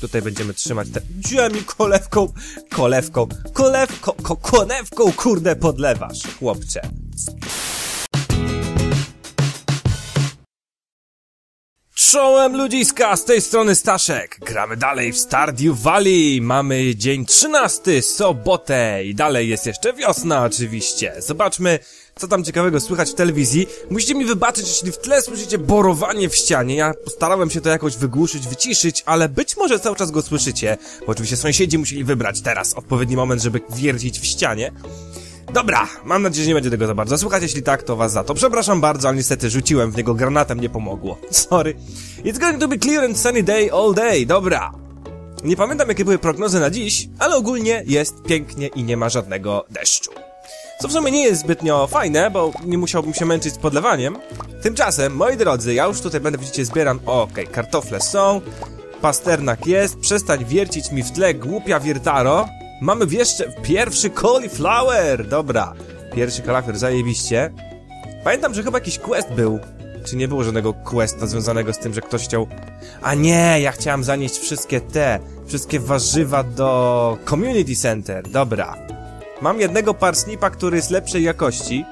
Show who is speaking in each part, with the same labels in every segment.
Speaker 1: Tutaj będziemy trzymać te... Gdzie kolewką, kolewką, kolewką, ko, konewką, kurde, podlewasz, chłopcze. Czołem ludziska, z tej strony Staszek. Gramy dalej w Stardew Valley. Mamy dzień 13, sobotę i dalej jest jeszcze wiosna oczywiście. Zobaczmy, co tam ciekawego słychać w telewizji. Musicie mi wybaczyć, jeśli w tle słyszycie borowanie w ścianie. Ja postarałem się to jakoś wygłuszyć, wyciszyć, ale być może cały czas go słyszycie. Bo oczywiście sąsiedzi musieli wybrać teraz odpowiedni moment, żeby wiercić w ścianie. Dobra, mam nadzieję, że nie będzie tego za bardzo słuchać, jeśli tak, to was za to przepraszam bardzo, ale niestety rzuciłem w niego granatem, nie pomogło. Sorry. It's going to be clear and sunny day all day, dobra. Nie pamiętam jakie były prognozy na dziś, ale ogólnie jest pięknie i nie ma żadnego deszczu. Co w sumie nie jest zbytnio fajne, bo nie musiałbym się męczyć z podlewaniem. Tymczasem, moi drodzy, ja już tutaj będę, widzicie, zbieram... Okej, okay, kartofle są, pasternak jest, przestań wiercić mi w tle, głupia wiertaro. Mamy jeszcze pierwszy cauliflower! Dobra, pierwszy cauliflower, zajebiście. Pamiętam, że chyba jakiś quest był. Czy nie było żadnego questa związanego z tym, że ktoś chciał... A nie, ja chciałem zanieść wszystkie te, wszystkie warzywa do Community Center. Dobra. Mam jednego parsnipa, który jest lepszej jakości,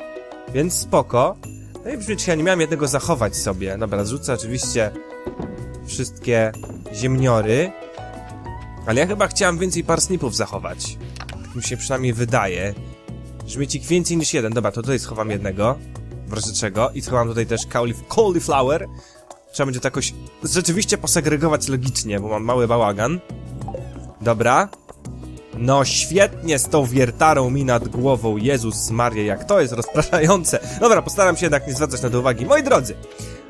Speaker 1: więc spoko. No i brzmi, czy ja nie miałem jednego zachować sobie. Dobra, zrzucę oczywiście wszystkie ziemniory. Ale ja chyba chciałem więcej parsnipów zachować. Tak mi się przynajmniej wydaje. Że mieć ich więcej niż jeden. Dobra, to tutaj schowam jednego. W razie czego. I schowam tutaj też cauliflower. Trzeba będzie to jakoś rzeczywiście posegregować logicznie, bo mam mały bałagan. Dobra. No świetnie z tą wiertarą mi nad głową. Jezus Maria, jak to jest rozpraszające. Dobra, postaram się jednak nie zwracać na to uwagi. Moi drodzy.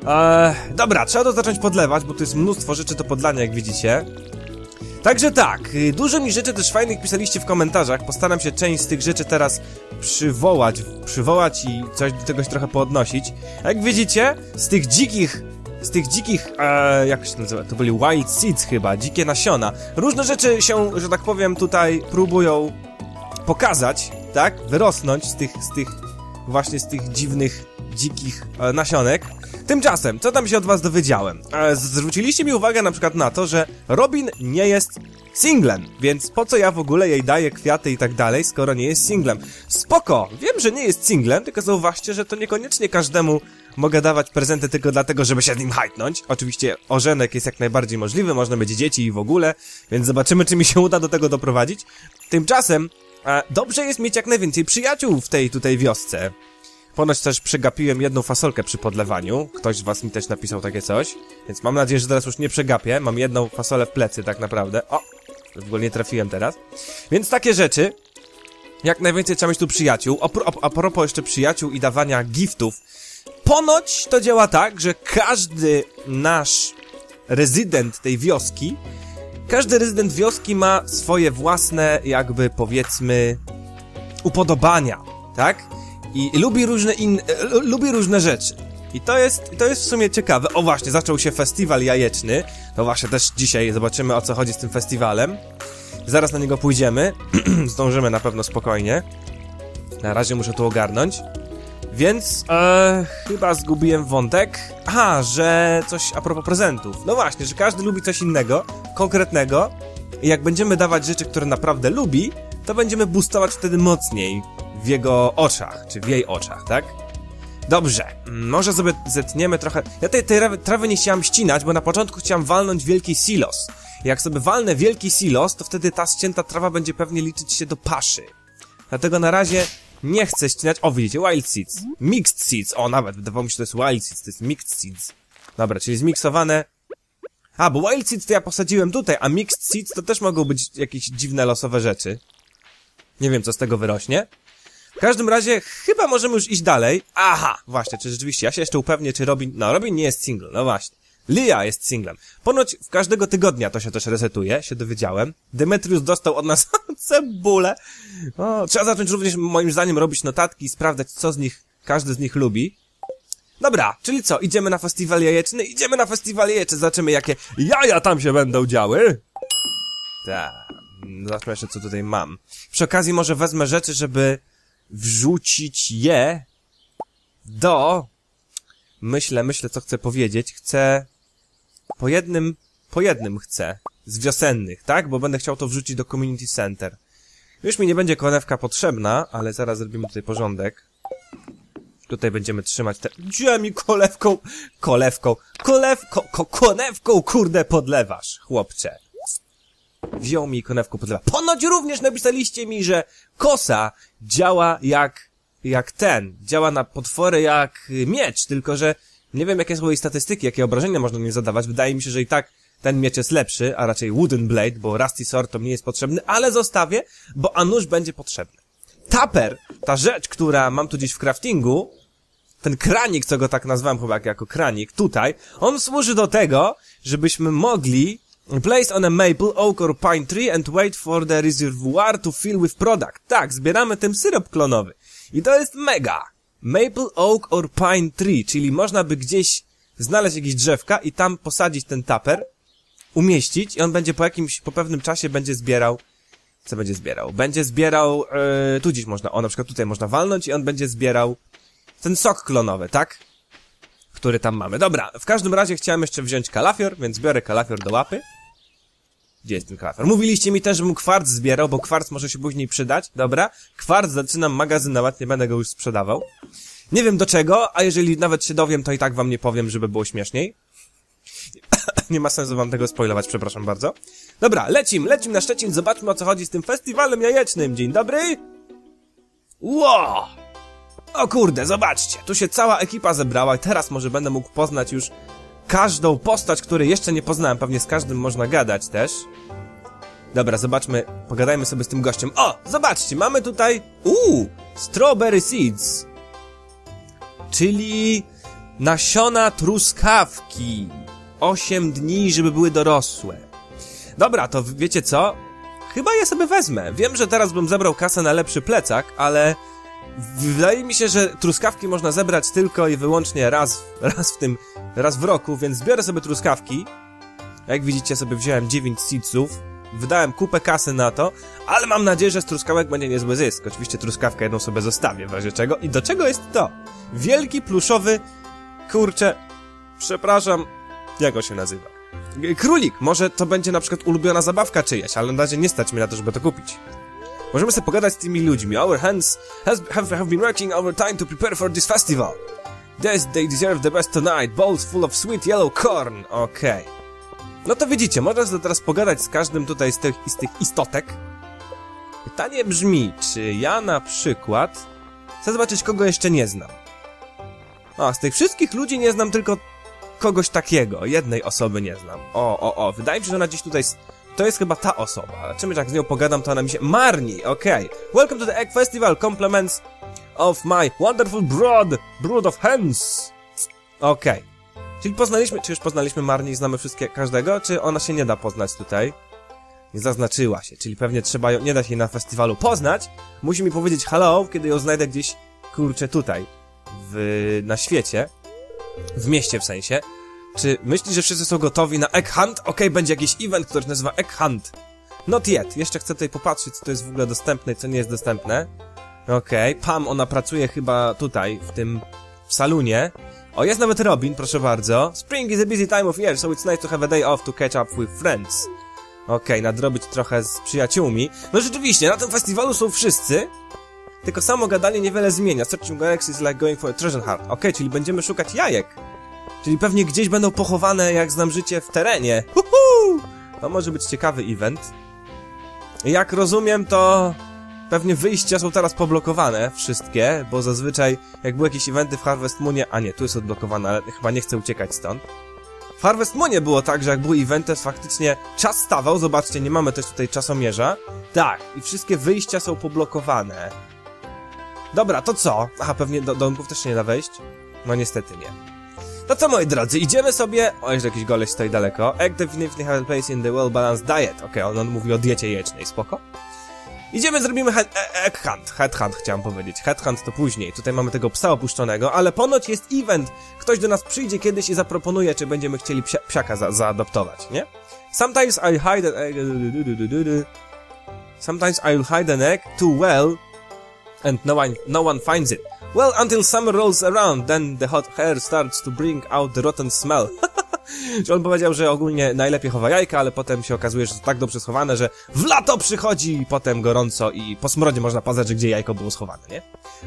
Speaker 1: Eee, dobra, trzeba to zacząć podlewać, bo tu jest mnóstwo rzeczy do podlania, jak widzicie. Także tak, y, dużo mi rzeczy też fajnych pisaliście w komentarzach. Postaram się część z tych rzeczy teraz przywołać, przywołać i coś do tego trochę podnosić. Jak widzicie, z tych dzikich z tych dzikich, e, jak się nazywa, to byli wild seeds chyba, dzikie nasiona. Różne rzeczy się, że tak powiem, tutaj próbują pokazać, tak? Wyrosnąć z tych, z tych, właśnie z tych dziwnych, dzikich e, nasionek. Tymczasem, co tam się od was dowiedziałem? E, zwróciliście mi uwagę na przykład na to, że Robin nie jest singlem, więc po co ja w ogóle jej daję kwiaty i tak dalej, skoro nie jest singlem? Spoko, wiem, że nie jest singlem, tylko zauważcie, że to niekoniecznie każdemu mogę dawać prezenty tylko dlatego, żeby się z nim hajtnąć. Oczywiście ożenek jest jak najbardziej możliwy, można mieć dzieci i w ogóle, więc zobaczymy, czy mi się uda do tego doprowadzić. Tymczasem, e, dobrze jest mieć jak najwięcej przyjaciół w tej tutaj wiosce. Ponoć też przegapiłem jedną fasolkę przy podlewaniu. Ktoś z was mi też napisał takie coś. Więc mam nadzieję, że teraz już nie przegapię. Mam jedną fasolę w plecy tak naprawdę. O! W ogóle nie trafiłem teraz. Więc takie rzeczy. Jak najwięcej trzeba mieć tu przyjaciół. A, propos jeszcze przyjaciół i dawania giftów. Ponoć to działa tak, że każdy nasz rezydent tej wioski każdy rezydent wioski ma swoje własne, jakby powiedzmy, upodobania, tak? I lubi różne in, lubi różne rzeczy. I to jest, to jest w sumie ciekawe. O właśnie, zaczął się festiwal jajeczny. To właśnie też dzisiaj zobaczymy o co chodzi z tym festiwalem. Zaraz na niego pójdziemy. Zdążymy na pewno spokojnie. Na razie muszę tu ogarnąć. Więc e, chyba zgubiłem wątek. Aha, że coś a propos prezentów. No właśnie, że każdy lubi coś innego, konkretnego. I jak będziemy dawać rzeczy, które naprawdę lubi, to będziemy boostować wtedy mocniej w jego oczach, czy w jej oczach, tak? Dobrze, może sobie zetniemy trochę... Ja tej, tej trawy nie chciałem ścinać, bo na początku chciałem walnąć wielki silos. Jak sobie walnę wielki silos, to wtedy ta ścięta trawa będzie pewnie liczyć się do paszy. Dlatego na razie nie chcę ścinać... O, widzicie, wild seeds. Mixed seeds. O, nawet, wydawało mi się, że to jest wild seeds, to jest mixed seeds. Dobra, czyli zmiksowane... A, bo wild seeds to ja posadziłem tutaj, a mixed seeds to też mogą być jakieś dziwne, losowe rzeczy. Nie wiem, co z tego wyrośnie. W każdym razie, chyba możemy już iść dalej. Aha, właśnie, czy rzeczywiście, ja się jeszcze upewnię, czy Robin... No, Robin nie jest single, no właśnie. Lia jest singlem. Ponoć w każdego tygodnia to się też resetuje, się dowiedziałem. Demetrius dostał od nas cebulę. O, trzeba zacząć również, moim zdaniem, robić notatki i sprawdzać, co z nich, każdy z nich lubi. Dobra, czyli co, idziemy na festiwal jajeczny? Idziemy na festiwal jajeczny, zobaczymy, jakie jaja tam się będą działy. Tak, zobaczmy jeszcze, co tutaj mam. Przy okazji może wezmę rzeczy, żeby wrzucić je do... Myślę, myślę, co chcę powiedzieć. Chcę... Po jednym... Po jednym chcę z wiosennych, tak? Bo będę chciał to wrzucić do Community Center. Już mi nie będzie konewka potrzebna, ale zaraz zrobimy tutaj porządek. Tutaj będziemy trzymać te... Gdzie mi kolewką, kolewką, kolewką, ko, konewką, kurde, podlewasz, chłopcze. Wziął mi konewką podlewa. Ponoć również napisaliście mi, że kosa działa jak, jak ten, działa na potwory jak miecz, tylko że nie wiem jakie są jej statystyki, jakie obrażenia można nie zadawać. Wydaje mi się, że i tak ten miecz jest lepszy, a raczej Wooden Blade, bo Rusty Sword to nie jest potrzebny, ale zostawię, bo a nóż będzie potrzebny. Taper, ta rzecz, która mam tu gdzieś w craftingu, ten kranik, co go tak nazwałem chyba jako kranik, tutaj, on służy do tego, żebyśmy mogli place on a maple, oak or pine tree and wait for the reservoir to fill with product. Tak, zbieramy ten syrop klonowy. I to jest mega. Maple, oak or pine tree, czyli można by gdzieś znaleźć jakieś drzewka i tam posadzić ten taper, umieścić i on będzie po jakimś, po pewnym czasie będzie zbierał co będzie zbierał? Będzie zbierał, yy, tu gdzieś można, o na przykład tutaj można walnąć i on będzie zbierał ten sok klonowy, tak? Który tam mamy. Dobra, w każdym razie chciałem jeszcze wziąć kalafior, więc biorę kalafior do łapy. Gdzie jest ten kalafior? Mówiliście mi też, żebym kwarc zbierał, bo kwarc może się później przydać. Dobra, kwarc zaczynam magazynować, nie będę go już sprzedawał. Nie wiem do czego, a jeżeli nawet się dowiem, to i tak wam nie powiem, żeby było śmieszniej. nie ma sensu wam tego spoilować, przepraszam bardzo. Dobra, lecim, lecim na Szczecin, zobaczmy o co chodzi z tym festiwalem jajecznym. Dzień dobry! Ło! O kurde, zobaczcie, tu się cała ekipa zebrała i teraz może będę mógł poznać już każdą postać, której jeszcze nie poznałem. Pewnie z każdym można gadać też. Dobra, zobaczmy, pogadajmy sobie z tym gościem. O, zobaczcie, mamy tutaj, uuu, strawberry seeds. Czyli nasiona truskawki. 8 dni, żeby były dorosłe. Dobra, to wiecie co? Chyba je sobie wezmę. Wiem, że teraz bym zebrał kasę na lepszy plecak, ale wydaje mi się, że truskawki można zebrać tylko i wyłącznie raz, raz w tym, raz w roku, więc zbiorę sobie truskawki. Jak widzicie, sobie wziąłem 9 seedsów, wydałem kupę kasy na to, ale mam nadzieję, że z truskawek będzie niezły zysk. Oczywiście truskawkę jedną sobie zostawię, w razie czego. I do czego jest to? Wielki, pluszowy, kurczę, przepraszam, jak on się nazywa? Królik! Może to będzie na przykład ulubiona zabawka czyjaś, ale na razie nie stać mnie na to, żeby to kupić. Możemy sobie pogadać z tymi ludźmi. Our hands has, have, have been working over time to prepare for this festival. This they deserve the best tonight. Bowls full of sweet yellow corn. Okej. Okay. No to widzicie, można sobie teraz pogadać z każdym tutaj z tych, z tych istotek. Pytanie brzmi, czy ja na przykład chcę zobaczyć, kogo jeszcze nie znam. A, z tych wszystkich ludzi nie znam tylko kogoś takiego. Jednej osoby nie znam. O, o, o, wydaje mi się, że ona gdzieś tutaj... To jest chyba ta osoba. Czym jak z nią pogadam, to ona mi się... Marni, okej. Okay. Welcome to the Egg Festival. Compliments of my wonderful brood, brood of hens. Okej. Okay. Czyli poznaliśmy, czy już poznaliśmy Marni i znamy wszystkie, każdego, czy ona się nie da poznać tutaj? Nie zaznaczyła się, czyli pewnie trzeba ją, nie da się jej na festiwalu poznać. Musi mi powiedzieć hello, kiedy ją znajdę gdzieś, kurczę, tutaj, w, na świecie. W mieście w sensie. Czy myślisz, że wszyscy są gotowi na Egg Hunt? Okej, okay, będzie jakiś event, który się nazywa Egg Hunt. Not yet. Jeszcze chcę tutaj popatrzeć, co to jest w ogóle dostępne i co nie jest dostępne. Okej, okay. Pam, ona pracuje chyba tutaj, w tym w salonie. O, jest nawet Robin, proszę bardzo. Spring is a busy time of year, so it's nice to have a day off to catch up with friends. Okej, okay, nadrobić trochę z przyjaciółmi. No rzeczywiście, na tym festiwalu są wszyscy, tylko samo gadanie niewiele zmienia. Searching Galaxy is like going for a treasure hunt. Okej, okay, czyli będziemy szukać jajek. Czyli pewnie gdzieś będą pochowane, jak znam życie, w terenie. Uhu! To może być ciekawy event. Jak rozumiem, to pewnie wyjścia są teraz poblokowane, wszystkie, bo zazwyczaj jak były jakieś eventy w Harvest Moonie, a nie, tu jest odblokowane, ale chyba nie chcę uciekać stąd. W Harvest Moonie było tak, że jak były eventy, faktycznie czas stawał, zobaczcie, nie mamy też tutaj czasomierza. Tak, i wszystkie wyjścia są poblokowane. Dobra, to co? Aha, pewnie do domków też nie da wejść? No niestety nie. To co moi drodzy, idziemy sobie... O, jeszcze jakiś goleś stoi daleko. Egg definitely have a place in the well-balanced diet. Okej, okay, on, on mówi o diecie jajecznej, spoko. Idziemy, zrobimy head, e, egg hunt. Headhunt chciałem powiedzieć. Headhunt to później. Tutaj mamy tego psa opuszczonego, ale ponoć jest event. Ktoś do nas przyjdzie kiedyś i zaproponuje, czy będziemy chcieli psia, psiaka za, zaadoptować, nie? Sometimes I'll hide an egg... Sometimes I'll hide an egg too well and no one, no one finds it. Well, until summer rolls around, then the hot air starts to bring out the rotten smell. Że on powiedział, że ogólnie najlepiej chowa jajka, ale potem się okazuje, że to tak dobrze schowane, że w lato przychodzi potem gorąco i po smrodzie można poznać, gdzie jajko było schowane, nie?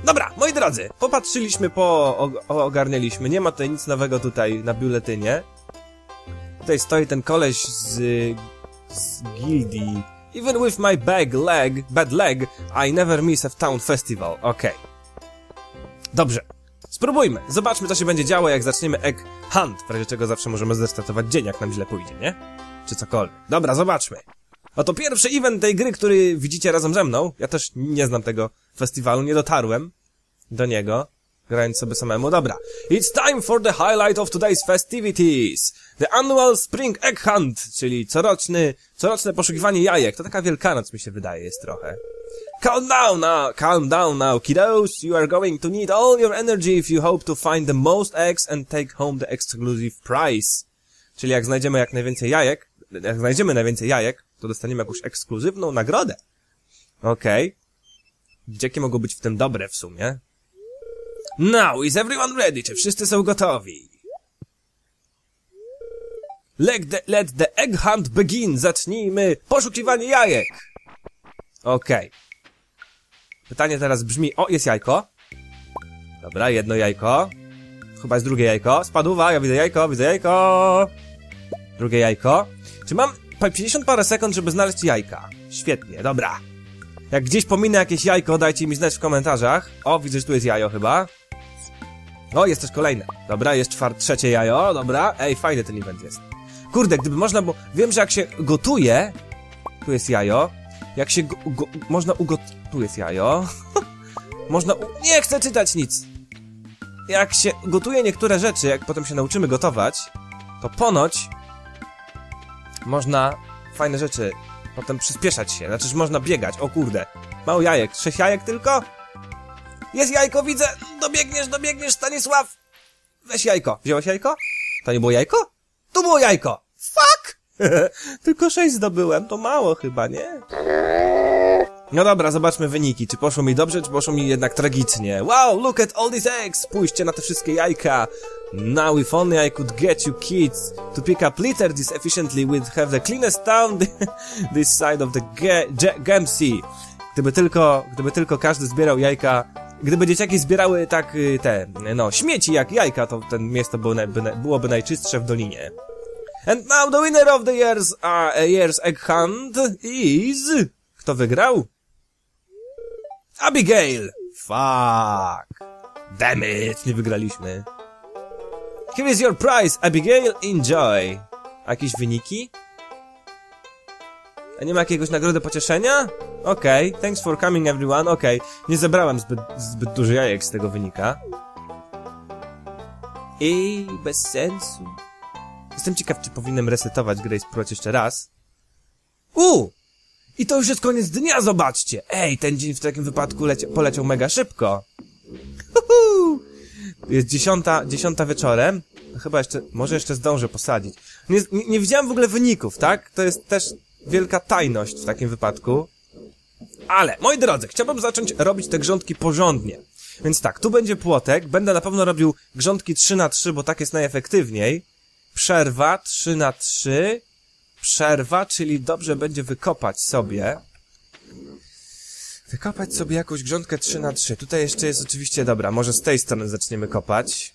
Speaker 1: Dobra, moi drodzy, popatrzyliśmy, po ogarnialiśmy, nie ma tutaj nic nowego tutaj na biuletynie. Tutaj stoi ten koleś z, z gildii. Even with my bad leg, bad leg, I never miss a town festival. Okej. Okay. Dobrze. Spróbujmy. Zobaczmy, co się będzie działo, jak zaczniemy egg hunt. W razie czego zawsze możemy zrestartować dzień, jak nam źle pójdzie, nie? Czy cokolwiek. Dobra, zobaczmy. Oto pierwszy event tej gry, który widzicie razem ze mną. Ja też nie znam tego festiwalu, nie dotarłem do niego grając sobie samemu. Dobra. It's time for the highlight of today's festivities. The annual spring egg hunt, czyli coroczny, coroczne poszukiwanie jajek. To taka wielkanoc mi się wydaje jest trochę. Calm down now, calm down now, kiddos. You are going to need all your energy if you hope to find the most eggs and take home the exclusive prize. Czyli jak znajdziemy jak najwięcej jajek, jak znajdziemy najwięcej jajek, to dostaniemy jakąś ekskluzywną nagrodę. Okej. Okay. Mogą być w tym dobre w sumie? Now, is everyone ready? Czy wszyscy są gotowi? Let the, let the egg hunt begin. Zacznijmy poszukiwanie jajek. Okej. Okay. Pytanie teraz brzmi... O, jest jajko. Dobra, jedno jajko. Chyba jest drugie jajko. Spadł, ja widzę jajko, widzę jajko. Drugie jajko. Czy mam 50 parę sekund, żeby znaleźć jajka? Świetnie, dobra. Jak gdzieś pominę jakieś jajko, dajcie mi znać w komentarzach. O, widzę, że tu jest jajo chyba. O, jest też kolejne. Dobra, jest czwarte, trzecie jajo, dobra. Ej, fajny ten event jest. Kurde, gdyby można, bo wiem, że jak się gotuje... Tu jest jajo. Jak się go, go, można ugot... Tu jest jajo. można u... Nie chcę czytać nic! Jak się gotuje niektóre rzeczy, jak potem się nauczymy gotować, to ponoć można fajne rzeczy potem przyspieszać się. Znaczy, że można biegać. O kurde. Mało jajek. Sześć jajek tylko? Jest jajko, widzę! Dobiegniesz, dobiegniesz, Stanisław! Weź jajko. Wziąłeś jajko? To nie było jajko? Tu było jajko! Fuck! Tylko sześć zdobyłem, to mało chyba, nie? No dobra, zobaczmy wyniki. Czy poszło mi dobrze, czy poszło mi jednak tragicznie? Wow, look at all these eggs! Spójrzcie na te wszystkie jajka! Now if only I could get you kids to pick up litter this efficiently, we'd have the cleanest town this side of the Gemsea. Gdyby tylko, gdyby tylko każdy zbierał jajka Gdyby dzieciaki zbierały tak y, te, no, śmieci jak jajka, to ten miasto byłoby najczystsze w dolinie. And now the winner of the year's, uh, year's egg hunt is... Kto wygrał? Abigail! Fuck! Damn it, nie wygraliśmy. Here is your prize, Abigail, enjoy. A jakieś wyniki? Nie ma jakiegoś nagrody pocieszenia? Okej, okay. thanks for coming everyone, okej. Okay. Nie zebrałem zbyt, zbyt dużo jajek z tego wynika. I bez sensu. Jestem ciekaw, czy powinienem resetować grę i spróbować jeszcze raz. U! I to już jest koniec dnia, zobaczcie! Ej, ten dzień w takim wypadku poleciał mega szybko. Uhu! Jest dziesiąta, dziesiąta wieczorem. Chyba jeszcze, może jeszcze zdążę posadzić. Nie, nie, nie widziałem w ogóle wyników, tak? To jest też wielka tajność w takim wypadku. Ale, moi drodzy, chciałbym zacząć robić te grządki porządnie. Więc tak, tu będzie płotek, będę na pewno robił grządki 3 na 3 bo tak jest najefektywniej. Przerwa 3 na 3 Przerwa, czyli dobrze będzie wykopać sobie. Wykopać sobie jakąś grządkę 3 na 3 Tutaj jeszcze jest oczywiście, dobra, może z tej strony zaczniemy kopać.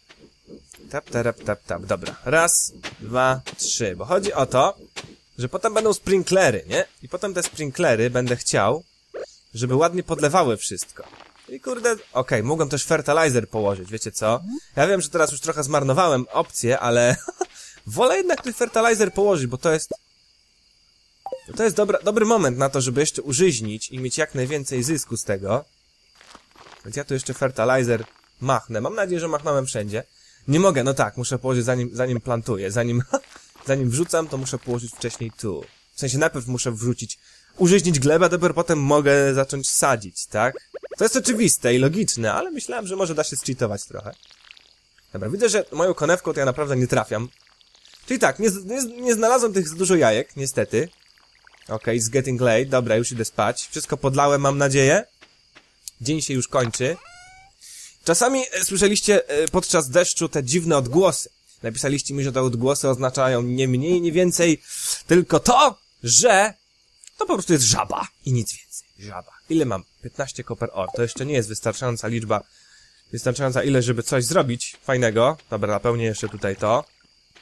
Speaker 1: Tap, tap, tap, tap, dobra. Raz, dwa, trzy. Bo chodzi o to, że potem będą sprinklery, nie? I potem te sprinklery będę chciał, żeby ładnie podlewały wszystko. I kurde, okej, okay, mogłem też fertilizer położyć, wiecie co? Ja wiem, że teraz już trochę zmarnowałem opcję, ale wolę jednak ten fertilizer położyć, bo to jest... To jest dobra, dobry moment na to, żeby jeszcze użyźnić i mieć jak najwięcej zysku z tego. Więc ja tu jeszcze fertilizer machnę. Mam nadzieję, że machnąłem wszędzie. Nie mogę, no tak, muszę położyć zanim, zanim plantuję, zanim, zanim wrzucam, to muszę położyć wcześniej tu. W sensie najpierw muszę wrzucić, użyźnić glebę, a dopiero potem mogę zacząć sadzić, tak? To jest oczywiste i logiczne, ale myślałem, że może da się zcheatować trochę. Dobra, widzę, że moją konewką to ja naprawdę nie trafiam. Czyli tak, nie, nie, nie znalazłem tych za dużo jajek, niestety. Okej, okay, it's getting late, dobra, już idę spać. Wszystko podlałem, mam nadzieję. Dzień się już kończy. Czasami e, słyszeliście e, podczas deszczu te dziwne odgłosy. Napisaliście mi, że te odgłosy oznaczają nie mniej, nie więcej, tylko to, że to po prostu jest żaba i nic więcej. Żaba. Ile mam? 15 koper or. To jeszcze nie jest wystarczająca liczba, wystarczająca ile, żeby coś zrobić fajnego. Dobra, napełnię jeszcze tutaj to.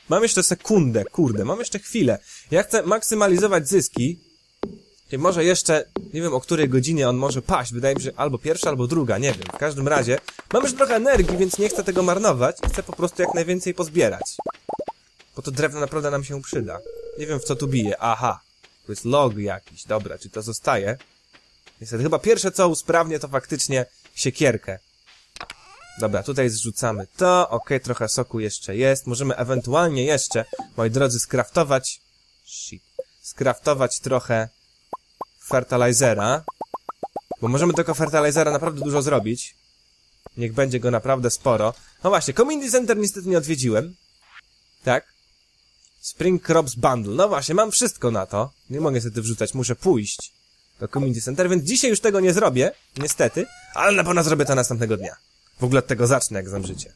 Speaker 1: Mam jeszcze sekundę, kurde, mam jeszcze chwilę. Ja chcę maksymalizować zyski. Czyli może jeszcze, nie wiem o której godzinie on może paść. Wydaje mi się, albo pierwsza, albo druga, nie wiem. W każdym razie, mam już trochę energii, więc nie chcę tego marnować. Chcę po prostu jak najwięcej pozbierać. Bo to drewno naprawdę nam się przyda. Nie wiem w co tu bije. Aha. To jest log jakiś. Dobra, czy to zostaje? Niestety, chyba pierwsze co usprawnię to faktycznie siekierkę. Dobra, tutaj zrzucamy to. Ok, trochę soku jeszcze jest. Możemy ewentualnie jeszcze, moi drodzy, skraftować... Shit. Skraftować trochę fertilizera. Bo możemy tego fertilizera naprawdę dużo zrobić. Niech będzie go naprawdę sporo. No właśnie, Community Center niestety nie odwiedziłem. Tak? Spring Crops Bundle. No właśnie, mam wszystko na to. Nie mogę niestety wrzucać, muszę pójść do Community Center, więc dzisiaj już tego nie zrobię, niestety, ale na pewno zrobię to następnego dnia. W ogóle od tego zacznę, jak znam życie.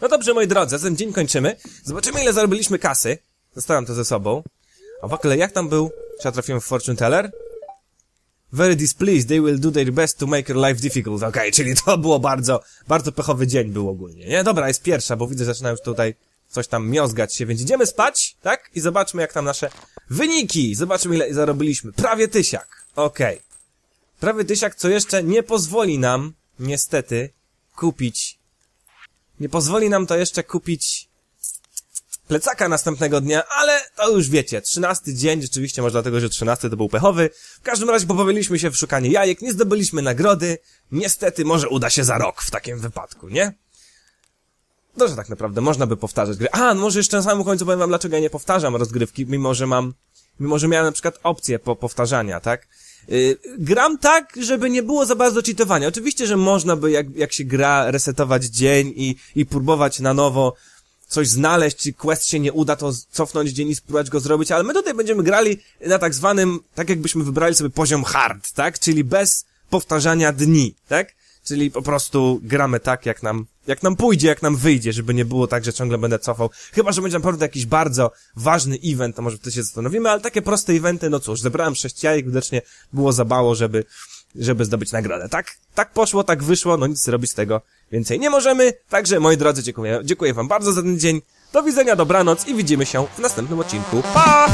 Speaker 1: No dobrze, moi drodzy, ten dzień kończymy. Zobaczymy, ile zarobiliśmy kasy. Zostawiam to ze sobą. A w ogóle, jak tam był? Czy ja trafiłem w Fortune Teller? Very displeased, they will do their best to make your life difficult. Okej, okay, czyli to było bardzo, bardzo pechowy dzień był ogólnie, nie? Dobra, jest pierwsza, bo widzę, że zaczyna już tutaj coś tam miozgać się, więc idziemy spać, tak? I zobaczmy, jak tam nasze wyniki. Zobaczmy, ile zarobiliśmy. Prawie tysiak. Okej. Okay. Prawie tysiak, co jeszcze nie pozwoli nam, niestety, kupić. Nie pozwoli nam to jeszcze kupić plecaka następnego dnia, ale to już wiecie, trzynasty dzień, rzeczywiście może dlatego, że trzynasty to był pechowy. W każdym razie pobawiliśmy się w szukanie jajek, nie zdobyliśmy nagrody. Niestety, może uda się za rok w takim wypadku, nie? No, że tak naprawdę można by powtarzać gry. A, no może jeszcze na samym końcu powiem wam, dlaczego ja nie powtarzam rozgrywki, mimo że mam, mimo że miałem na przykład opcję po powtarzania, tak? Yy, gram tak, żeby nie było za bardzo cheatowania. Oczywiście, że można by, jak, jak się gra, resetować dzień i, i próbować na nowo coś znaleźć, czy quest się nie uda, to cofnąć dzień i spróbować go zrobić, ale my tutaj będziemy grali na tak zwanym, tak jakbyśmy wybrali sobie poziom hard, tak? Czyli bez powtarzania dni, tak? Czyli po prostu gramy tak, jak nam, jak nam pójdzie, jak nam wyjdzie, żeby nie było tak, że ciągle będę cofał. Chyba, że będzie naprawdę jakiś bardzo ważny event, to może wtedy się zastanowimy, ale takie proste eventy, no cóż, zebrałem sześć jajek, widocznie było za mało, żeby, żeby zdobyć nagrodę. Tak, tak poszło, tak wyszło, no nic robić z tego więcej nie możemy. Także, moi drodzy, dziękuję, dziękuję wam bardzo za ten dzień. Do widzenia, dobranoc i widzimy się w następnym odcinku. Pa!